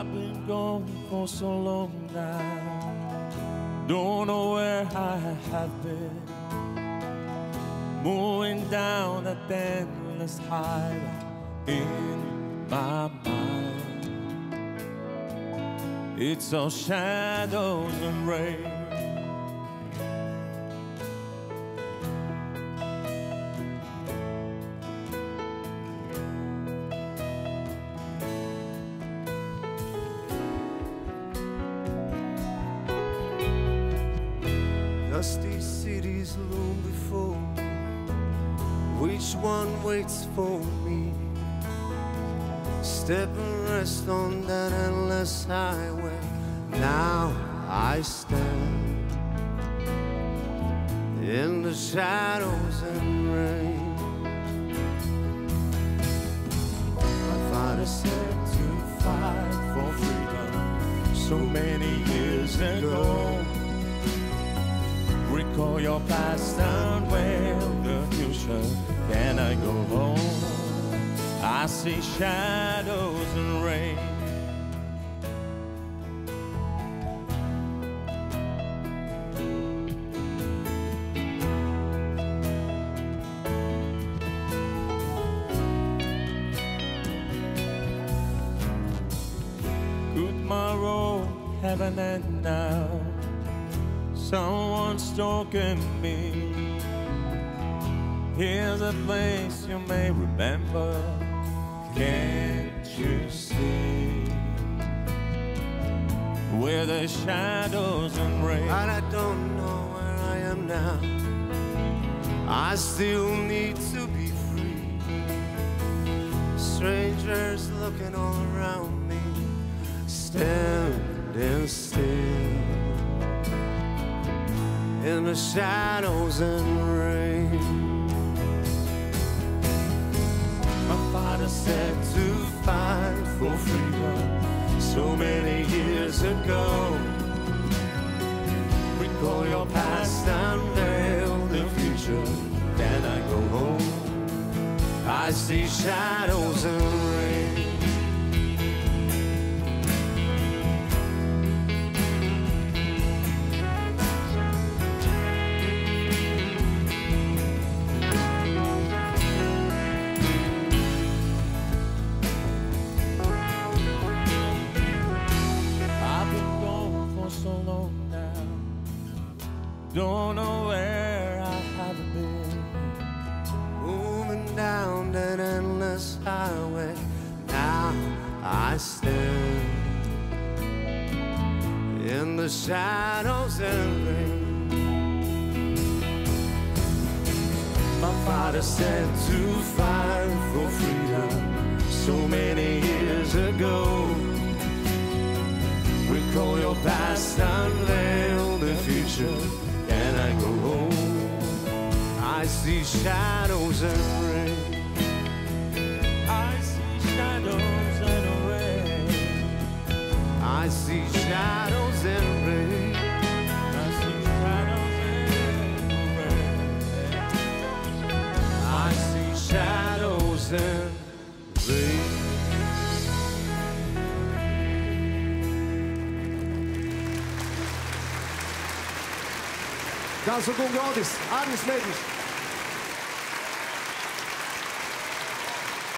I've been gone for so long now. Don't know where I have been. Moving down that endless highway in my mind. It's all shadows and rain. Dusty cities loom before. Which one waits for me? Step and rest on that endless highway. Now I stand in the shadows Recall your past and well the future. Can I go home? I see shadows and rain. Could my road now? Someone's talking me. Here's a place you may remember. Can't you see? Where the shadows and rain. And I don't know where I am now. I still need to be free. Strangers looking all around me, standing still in the shadows and rain. My father said to fight for freedom so many years ago. Recall your past and veil the future. Then I go home. I see shadows and rain. Don't know where I have been. Moving down that endless highway. Now I stand in the shadows and rain. My father said to fight for freedom so many years ago. Recall your past and veil the future. Can I go home? I see shadows and rain. I see shadows and rain. I see shadows and rain. I see shadows and rain. I see shadows and Ganz und gut gratis. Alles möglich.